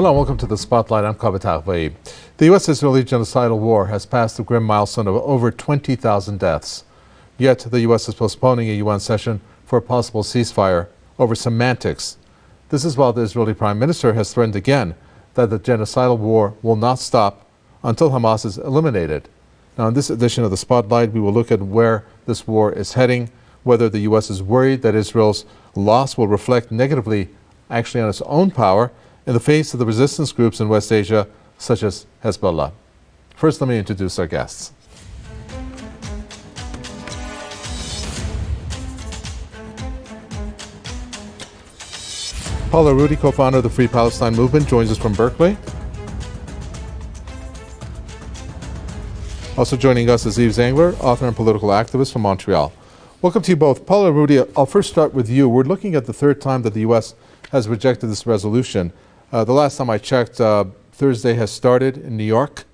Hello, welcome to the Spotlight. I'm Kavitah Vaib. The U.S. Israeli genocidal war has passed the grim milestone of over 20,000 deaths. Yet the U.S. is postponing a UN session for a possible ceasefire over semantics. This is while the Israeli Prime Minister has threatened again that the genocidal war will not stop until Hamas is eliminated. Now, in this edition of the Spotlight, we will look at where this war is heading, whether the U.S. is worried that Israel's loss will reflect negatively actually on its own power in the face of the resistance groups in West Asia, such as Hezbollah. First, let me introduce our guests. Paul Larudee, co-founder of the Free Palestine Movement, joins us from Berkeley. Also joining us is Yves Engler, author and political activist from Montreal. Welcome to you both. Paul Larudee, I'll first start with you. We're looking at the third time that the U.S. has rejected this resolution. Uh, the last time I checked, uh, Thursday has started in New York.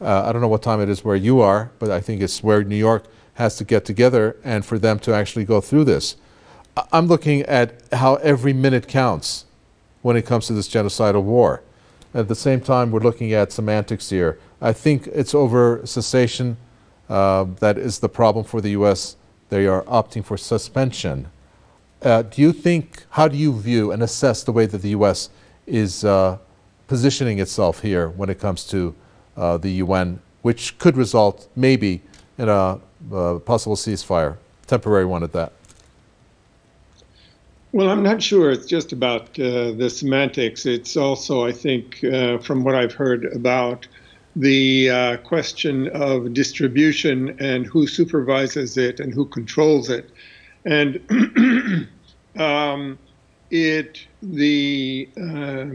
Uh, I don't know what time it is where you are, but I think it's where New York has to get together and for them to actually go through this. I'm looking at how every minute counts when it comes to this genocidal war. At the same time, we're looking at semantics here. I think it's over cessation uh, that is the problem for the U.S. They are opting for suspension. Uh, do you think, how do you view and assess the way that the U.S is uh, positioning itself here when it comes to uh, the UN, which could result maybe in a uh, possible ceasefire, temporary one at that. Well, I'm not sure it's just about uh, the semantics. It's also, I think, uh, from what I've heard about the uh, question of distribution and who supervises it and who controls it. And um, it the uh,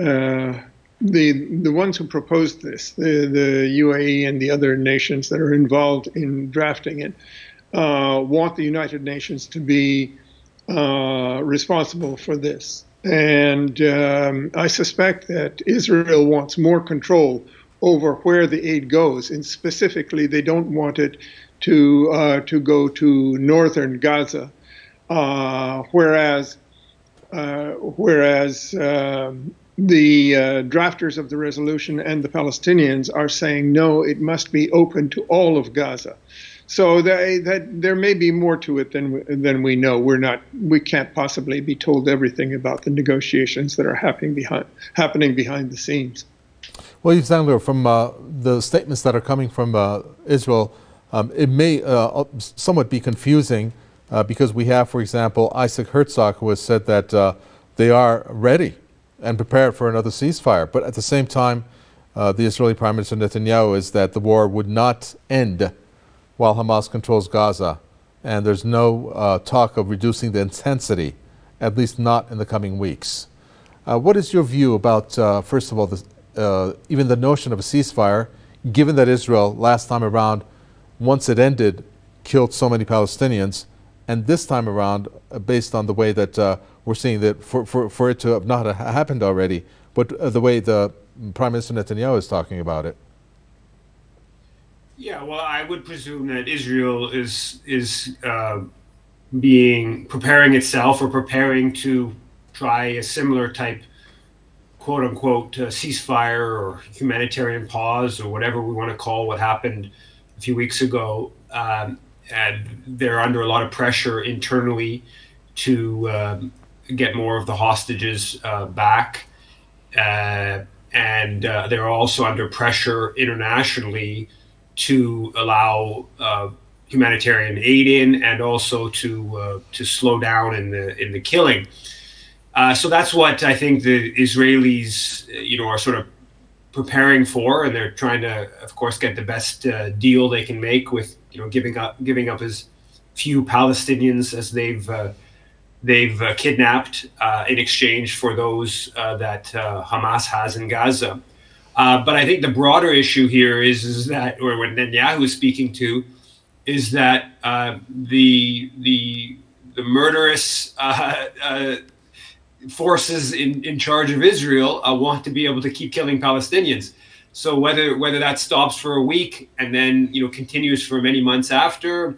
uh, the the ones who proposed this, the the UAE and the other nations that are involved in drafting it, uh, want the United Nations to be uh, responsible for this. And um, I suspect that Israel wants more control over where the aid goes, and specifically, they don't want it to uh, to go to northern Gaza, uh, whereas whereas um, the uh, drafters of the resolution and the Palestinians are saying no, it must be open to all of Gaza. So that there may be more to it than than we know. We're not, we can't possibly be told everything about the negotiations that are happening behind happening behind the scenes. Well, Yves from uh, the statements that are coming from uh, Israel, um, it may uh, somewhat be confusing uh, because we have, for example, Isaac Herzog, who has said that uh, they are ready and prepared for another ceasefire. But at the same time, uh, the Israeli Prime Minister Netanyahu is that the war would not end while Hamas controls Gaza. And there's no uh, talk of reducing the intensity, at least not in the coming weeks. Uh, what is your view about, uh, first of all, the, even the notion of a ceasefire, given that Israel, last time around, once it ended, killed so many Palestinians? And this time around, uh, based on the way that uh, we're seeing that for, for, for it to have not happened already, but uh, the way the Prime Minister Netanyahu is talking about it. Yeah, well, I would presume that Israel is is uh, being preparing itself or preparing to try a similar type, quote unquote, uh, ceasefire or humanitarian pause or whatever we want to call what happened a few weeks ago. Um, and they're under a lot of pressure internally to um, get more of the hostages uh, back. Uh, and uh, they're also under pressure internationally to allow uh, humanitarian aid in and also to uh, to slow down in the in the killing. Uh, so that's what I think the Israelis, you know, are sort of preparing for, and they're trying to, of course, get the best deal they can make with you know giving up giving up as few Palestinians as they've uh, they've uh, kidnapped uh, in exchange for those uh, that uh, Hamas has in Gaza. Uh, but I think the broader issue here is is that, or what Netanyahu is speaking to, is that the the the murderous forces in, in charge of Israel want to be able to keep killing Palestinians. So whether whether that stops for a week and then you know continues for many months after,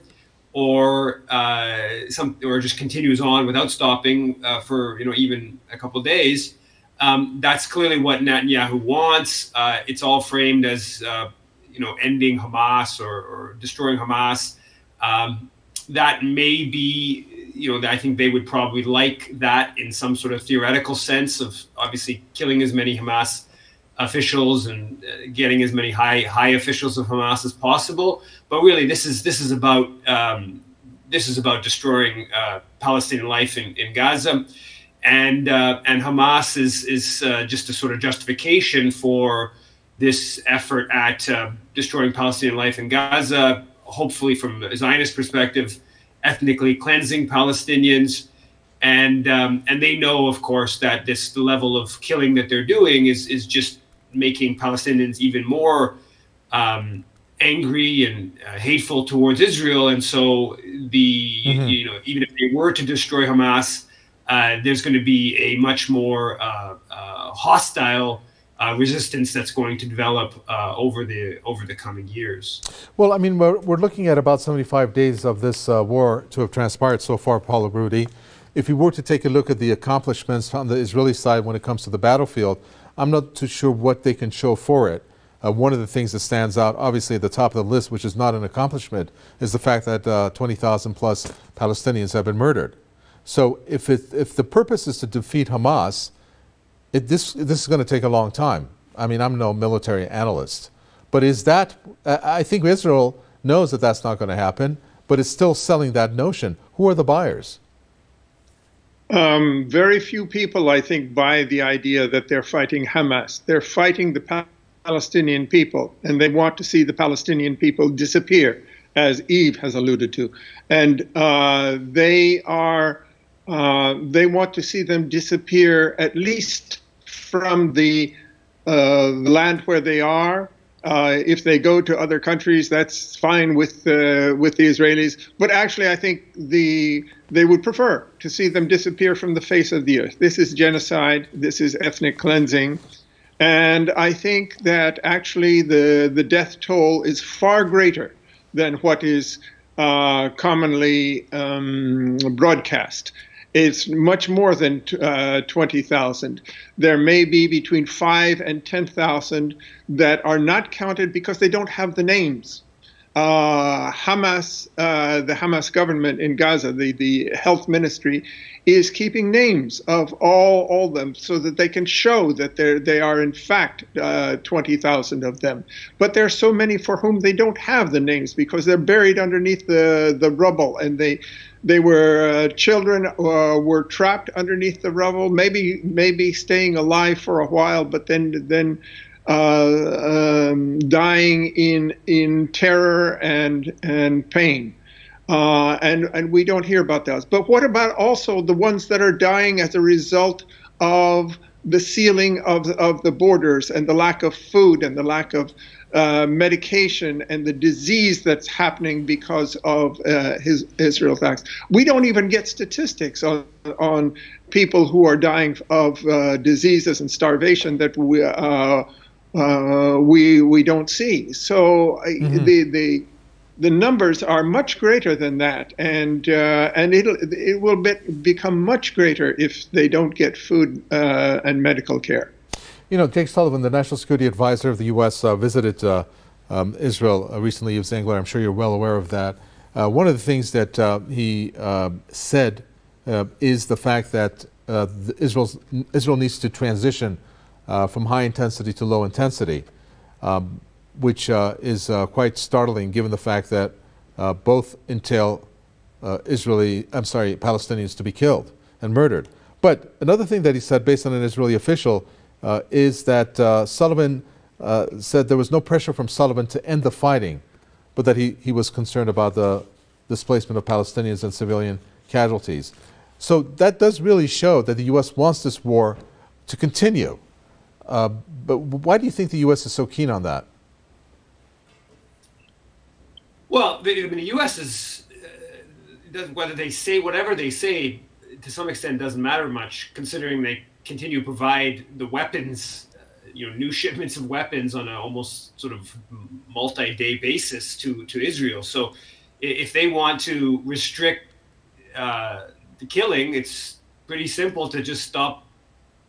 or uh, some or just continues on without stopping uh, for you know even a couple days, Um, that's clearly what Netanyahu wants. Uh, it's all framed as uh, you know ending Hamas or, or destroying Hamas. Um, that may be you know I think they would probably like that in some sort of theoretical sense of obviously killing as many Hamas officials and uh, getting as many high high officials of Hamas as possible. But really, this is this is about um, this is about destroying uh, Palestinian life in, in Gaza, and uh, and Hamas is is uh, just a sort of justification for this effort at uh, destroying Palestinian life in Gaza. Hopefully, from a Zionist perspective, ethnically cleansing Palestinians. And um, and they know, of course, that this level of killing that they're doing is is just making Palestinians even more um, angry and uh, hateful towards Israel. And so the mm-hmm. you know even if they were to destroy Hamas, uh, there's going to be a much more uh, uh hostile. Uh, resistance that's going to develop uh, over the over the coming years. Well, I mean, we're, we're looking at about 75 days of this war to have transpired so far, Paul Larudee. If you were to take a look at the accomplishments on the Israeli side when it comes to the battlefield, I'm not too sure what they can show for it. Uh, one of the things that stands out, obviously at the top of the list, which is not an accomplishment, is the fact that uh, 20,000 plus Palestinians have been murdered. So if, it, if the purpose is to defeat Hamas, it, this, this is going to take a long time. I mean, I'm no military analyst. But is that, I think Israel knows that that's not going to happen, but it's still selling that notion. Who are the buyers? Um, very few people, I think, buy the idea that they're fighting Hamas. They're fighting the Palestinian people, and they want to see the Palestinian people disappear, as Yves has alluded to. And uh, they are, uh, they want to see them disappear at least from the uh, land where they are uh, if they go to other countries, that's fine with uh, with the Israelis. But actually, I think the they would prefer to see them disappear from the face of the earth. This is genocide. This is ethnic cleansing, and I think that actually the the death toll is far greater than what is uh, commonly um, broadcast. It's much more than uh, 20,000. There may be between 5 and 10,000 that are not counted because they don't have the names. Uh, Hamas, uh, the Hamas government in Gaza, the, the health ministry, is keeping names of all all them so that they can show that they they are in fact uh, 20,000 of them. But there are so many for whom they don't have the names because they're buried underneath the the rubble and they they were uh, children uh, were trapped underneath the rubble, maybe maybe staying alive for a while, but then then uh, um, dying in in terror and and pain. Uh, and and we don't hear about those. But what about also the ones that are dying as a result of the sealing of of the borders and the lack of food and the lack of uh, medication and the disease that's happening because of uh, his Israel's acts. We don't even get statistics on on people who are dying of uh, diseases and starvation that we uh, uh, we we don't see. So mm-hmm. the the the numbers are much greater than that, and uh, and it'll it will be, become much greater if they don't get food and medical care. You know, Jake Sullivan, the National Security Advisor of the U.S., uh, visited uh, um, Israel uh, recently. Yves Engler, I'm sure you're well aware of that. Uh, one of the things that uh, he said is the fact that Israel's, Israel needs to transition from high intensity to low intensity, um, which is quite startling given the fact that both entail Israeli, I'm sorry, Palestinians to be killed and murdered. But another thing that he said, based on an Israeli official, uh, is that uh, Sullivan uh, said there was no pressure from Sullivan to end the fighting, but that he, he was concerned about the displacement of Palestinians and civilian casualties. So that does really show that the U.S. wants this war to continue. Uh, but why do you think the U.S. is so keen on that? Well, the, I mean, the U.S. is uh, whether they say whatever they say to some extent doesn't matter much, considering they continue to provide the weapons, uh, you know, new shipments of weapons on an almost sort of multi-day basis to to Israel. So, if they want to restrict uh, the killing, it's pretty simple to just stop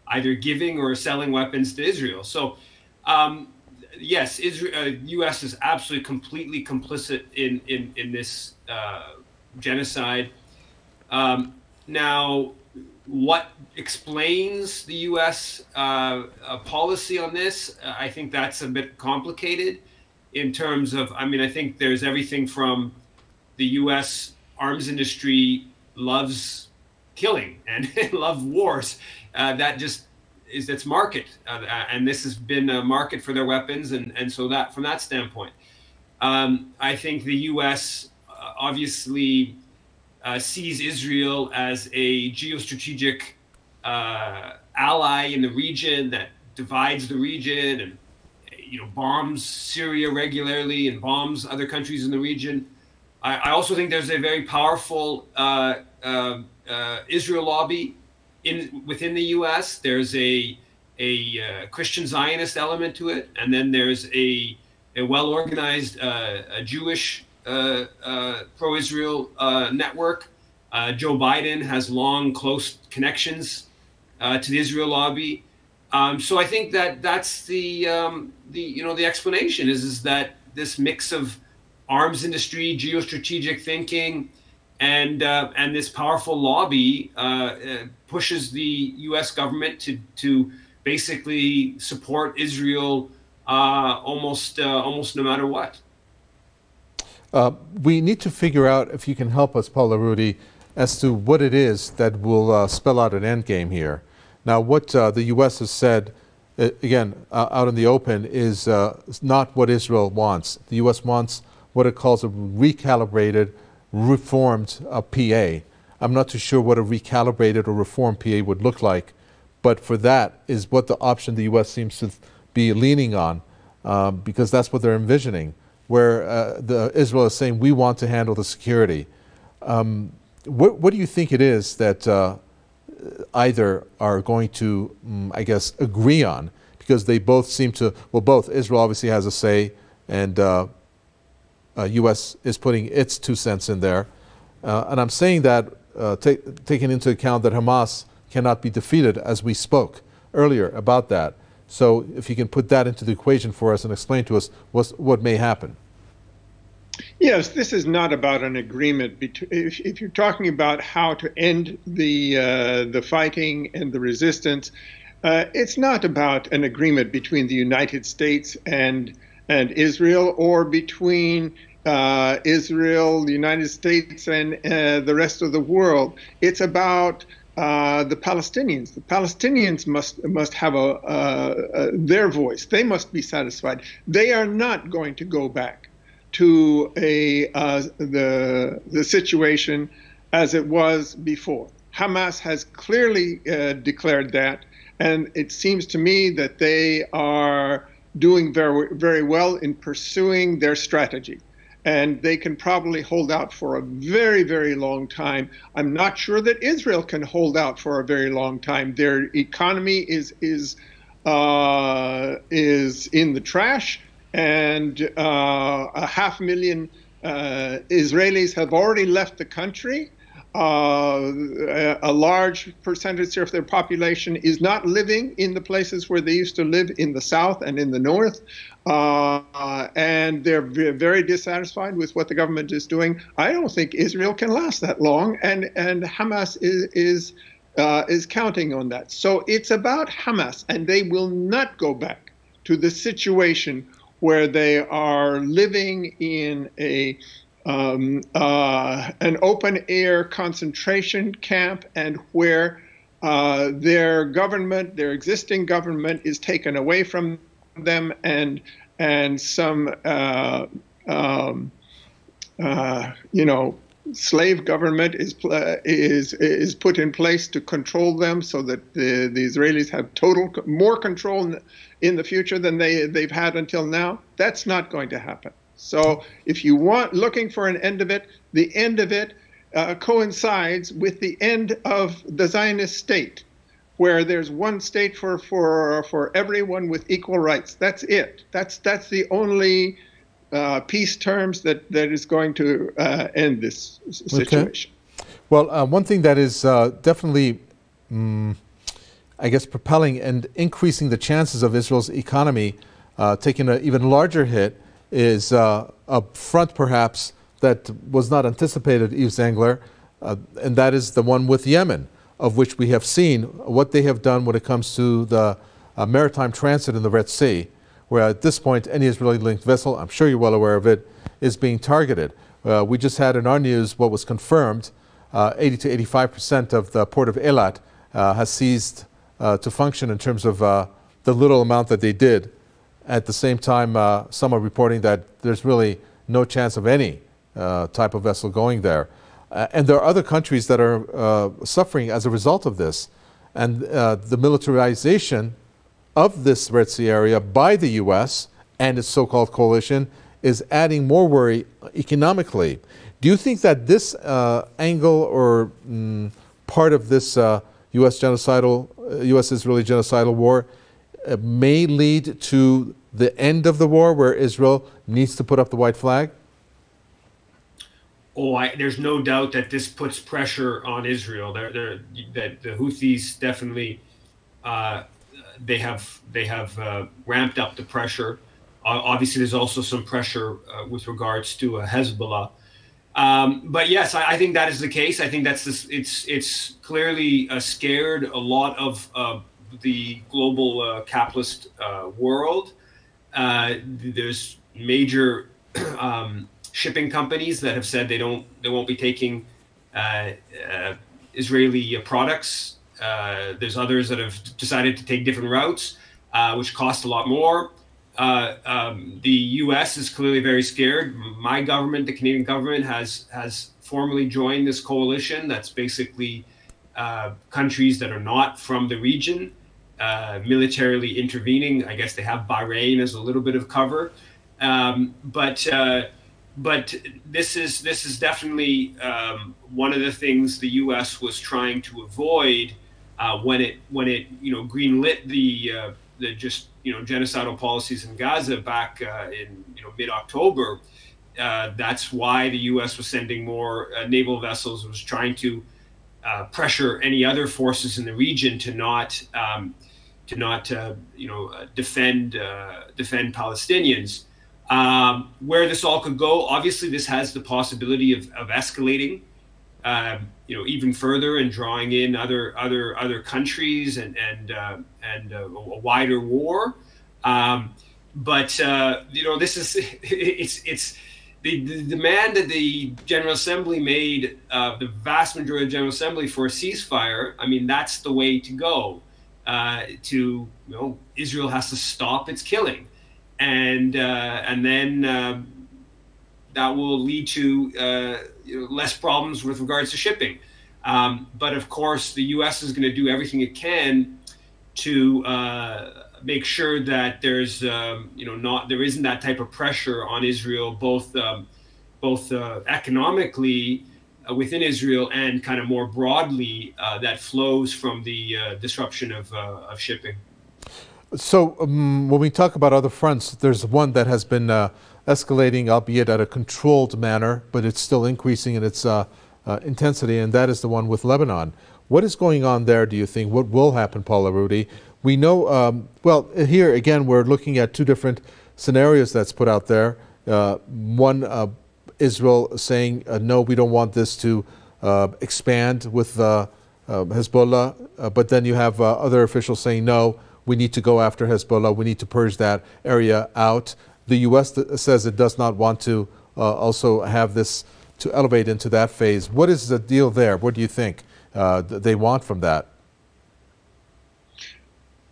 either giving or selling weapons to Israel. So, um, yes, Israel, uh, U.S. is absolutely completely complicit in in in this uh, genocide. Um, now, what explains the U.S. Uh, policy on this? I think that's a bit complicated in terms of. I mean, I think there's everything from the U.S. arms industry loves killing and love wars. Uh, that just is its market, uh, and this has been a market for their weapons, and and so that from that standpoint, um, I think the U.S. Uh, obviously uh, sees Israel as a geostrategic uh, ally in the region that divides the region and you know bombs Syria regularly and bombs other countries in the region. I, I also think there's a very powerful uh, uh, uh, Israel lobby in within the U.S. There's a a uh, Christian Zionist element to it, and then there's a a well organized uh, Jewish uh, uh, pro-Israel uh, network. Joe Biden has long, close connections to the Israel lobby. Um, so I think that that's the um, the you know the explanation is is that this mix of arms industry, geostrategic thinking, and uh, and this powerful lobby uh, uh, pushes the U.S. government to to basically support Israel almost almost no matter what. Uh, we need to figure out if you can help us, Paul Larudee, as to what it is that will uh, spell out an endgame here. Now, what uh, the U.S. has said, uh, again, uh, out in the open, is uh, not what Israel wants. The U.S. wants what it calls a recalibrated, reformed PA. I'm not too sure what a recalibrated or reformed PA would look like, but for that is what the option the U.S. seems to be leaning on, because that's what they're envisioning where uh, the, Israel is saying we want to handle the security. Um, what, what, do you think it is that uh, either are going to, um, I guess, agree on? Because they both seem to, well, both Israel obviously has a say, and uh, U.S. Uh, is putting its two cents in there. Uh, and I'm saying that uh, taking into account that Hamas cannot be defeated, as we spoke earlier about that. So if you can put that into the equation for us and explain to us what may happen. Yes, this is not about an agreement. If, if you're talking about how to end the uh, the fighting and the resistance, uh, it's not about an agreement between the United States and and Israel or between uh, Israel, the United States, and uh, the rest of the world. It's about uh, the Palestinians. The Palestinians must must have a, their voice. They must be satisfied. They are not going to go back to a uh, the the situation as it was before. Hamas has clearly uh, declared that, and it seems to me that they are doing very very well in pursuing their strategy and they can probably hold out for a very, very long time. I'm not sure that Israel can hold out for a very long time. Their economy is is uh, is in the trash, and uh, a half million uh, Israelis have already left the country. Uh, a large percentage of their population is not living in the places where they used to live in the south and in the north. Uh, and they're very dissatisfied with what the government is doing. I don't think Israel can last that long, and and Hamas is is uh, is counting on that. So it's about Hamas, and they will not go back to the situation where they are living in a um, uh, an open air concentration camp and where uh, their government, their existing government, is taken away from them and and some uh, um, uh, you know slave government is is is put in place to control them so that the, the Israelis have total more control in the future than they they've had until now that's not going to happen so if you want looking for an end of it the end of it uh, coincides with the end of the Zionist state where there's one state for for for everyone with equal rights. That's it. That's that's the only uh, peace terms that that is going to uh, end this situation. Okay. Well, uh, one thing that is uh, definitely. Mm, I guess, propelling and increasing the chances of Israel's economy uh, taking an even larger hit is uh, a front, perhaps, that was not anticipated, Yves Engler, uh, and that is the one with Yemen, of which we have seen what they have done when it comes to the uh, maritime transit in the Red Sea, where at this point any Israeli linked vessel, I'm sure you're well aware of it, is being targeted. Uh, we just had in our news what was confirmed uh, 80 to 85 percent of the port of Eilat has ceased to function in terms of the little amount that they did at the same time, uh, some are reporting that there's really no chance of any uh, type of vessel going there. Uh, and there are other countries that are uh, suffering as a result of this. And uh, the militarization of this Red Sea area by the U.S. and its so called coalition is adding more worry economically. Do you think that this uh, angle or mm, part of this U.S. genocidal, U.S. Israeli genocidal war may lead to the end of the war where Israel needs to put up the white flag? Oh, I, there's no doubt that this puts pressure on Israel. They're, they're, that the Houthis definitely uh, they have they have uh, ramped up the pressure. Uh, obviously, there's also some pressure uh, with regards to uh, Hezbollah. Um, but yes, I, I, think that is the case. I think that's this. It's it's clearly uh, scared a lot of the global capitalist world. There's major um, shipping companies that have said they don't they won't be taking Israeli products. Uh, there's others that have decided to take different routes, uh, which cost a lot more. Um, the U.S. is clearly very scared. My government, the Canadian government, has has formally joined this coalition. That's basically countries that are not from the region uh, militarily intervening. I guess they have Bahrain as a little bit of cover, um, but uh, but this is this is definitely um, one of the things the U.S. was trying to avoid uh, when it when it you know greenlit the uh, the just you know genocidal policies in Gaza back uh, in you know mid October. that's why the U.S. was sending more naval vessels. Was trying to pressure any other forces in the region to not um, to not uh, you know uh, defend uh, defend Palestinians. Um, where this all could go, obviously, this has the possibility of, of escalating, um, you know, even further and drawing in other other other countries and and uh, and uh, a wider war. Um, but uh, you know, this is it's it's the, the, demand that the General Assembly made, the vast majority of the General Assembly for a ceasefire. I mean, that's the way to go uh, to you know Israel has to stop its killing, and uh, and then uh, that will lead to uh, less problems with regards to shipping. Um, but of course, the U.S. is going to do everything it can to uh, make sure that there's um, you know not there isn't that type of pressure on Israel, both um, both uh, economically uh, within Israel and kind of more broadly uh, that flows from the uh, disruption of, of shipping. So, um, when we talk about other fronts, there's one that has been escalating, albeit at a controlled manner, but it's still increasing in its uh, uh, intensity, and that is the one with Lebanon. What is going on there, do you think? What will happen, Paul Larudee? We know, um, well, here again, we're looking at two different scenarios that's put out there. Uh, one Israel saying, uh, no, we don't want this to uh, expand with uh, uh Hezbollah, uh, but then you have uh, other officials saying, no, we need to go after Hezbollah, we need to purge that area out. The U.S. Says it does not want to also have this to elevate into that phase. What is the deal there? What do you think they want from that?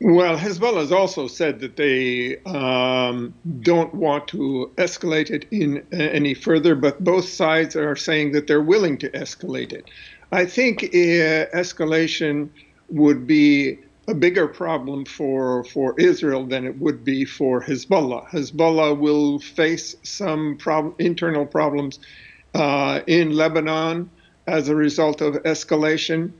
Well, Hezbollah has also said that they um, don't want to escalate it in uh, any further, but both sides are saying that they're willing to escalate it. I think uh, escalation would be a bigger problem for for Israel than it would be for Hezbollah. Hezbollah will face some prob- internal problems uh, in Lebanon as a result of escalation.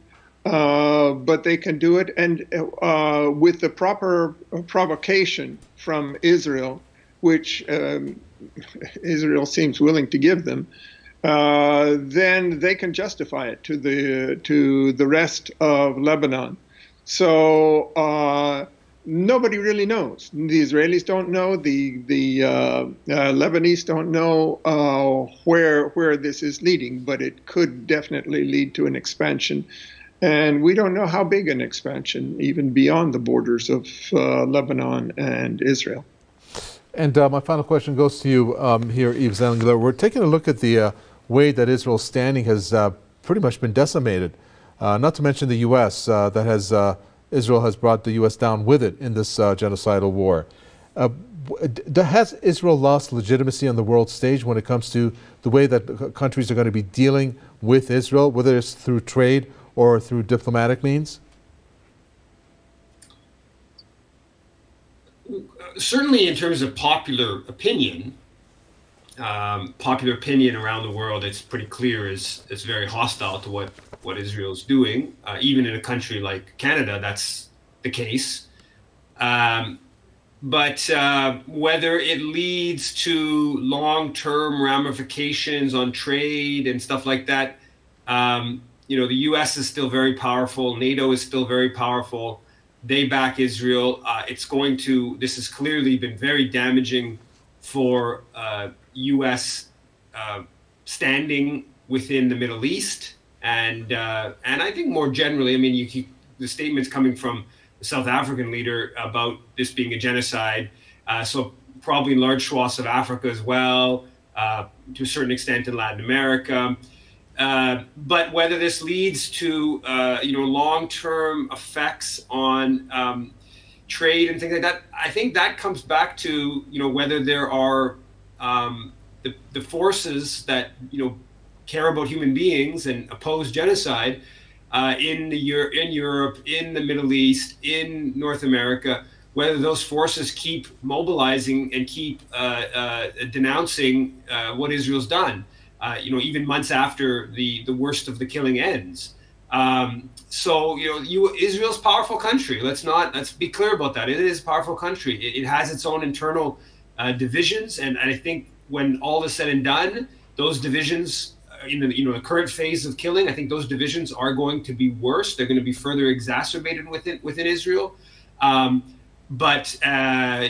Uh, but they can do it and uh, with the proper provocation from Israel, which um, Israel seems willing to give them, uh, then they can justify it to the to the rest of Lebanon. So uh, nobody really knows. The Israelis don't know. The the uh, uh, Lebanese don't know uh, where where this is leading, but it could definitely lead to an expansion. And we don't know how big an expansion, even beyond the borders of uh, Lebanon and Israel. And uh, my final question goes to you um, here, Yves Engler. We're taking a look at the way that Israel's standing has pretty much been decimated. Uh, not to mention the U.S. Uh, that has uh, Israel has brought the U.S. down with it in this genocidal war. has Israel lost legitimacy on the world stage when it comes to the way that countries are going to be dealing with Israel, whether it's through trade or through diplomatic means? certainly in terms of popular opinion, um, popular opinion around the world, it's pretty clear is is very hostile to what what Israel's doing. Uh, even in a country like Canada, that's the case. Um, but uh, whether it leads to long-term ramifications on trade and stuff like that, um, you know, the U.S. is still very powerful. NATO is still very powerful. They back Israel. Uh, it's going to. This has clearly been very damaging for uh, U.S. Uh, standing within the Middle East, and uh, and I think more generally. I mean, you keep the statements coming from the South African leader about this being a genocide. Uh, so probably in large swaths of Africa as well, uh, to a certain extent in Latin America. Uh, but whether this leads to you know long-term effects on um, trade and things like that, I think that comes back to you know whether there are um, the, the forces that you know care about human beings and oppose genocide uh, in the in Europe, in the Middle East, in North America. Whether those forces keep mobilizing and keep uh, uh, denouncing what Israel's done uh, you know, even months after the the worst of the killing ends. Um, so you know, you Israel's powerful country. Let's not let's be clear about that. It is a powerful country. It, it has its own internal uh, divisions, and, and I think when all is said and done, those divisions uh, in the you know the current phase of killing, I think those divisions are going to be worse. They're going to be further exacerbated within within Israel. Um, but uh,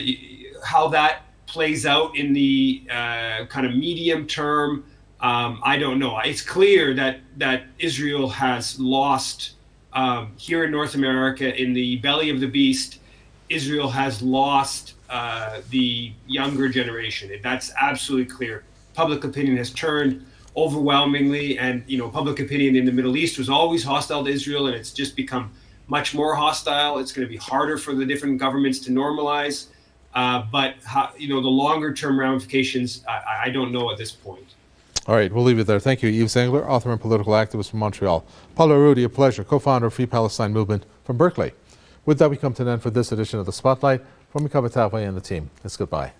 how that plays out in the uh, kind of medium term um, I don't know. It's clear that that Israel has lost um, here in North America in the belly of the beast. Israel has lost uh, the younger generation. That's absolutely clear. Public opinion has turned overwhelmingly, and you know, public opinion in the Middle East was always hostile to Israel, and it's just become much more hostile. It's going to be harder for the different governments to normalize. Uh, but how, you know, the longer term ramifications, I, I don't know at this point. All right, we'll leave it there. Thank you, Yves Engler, author and political activist from Montreal. Paul Larudee, a pleasure, co-founder of Free Palestine Movement from Berkeley. With that, we come to an end for this edition of The Spotlight. From Mikabatawe and the team, it's goodbye.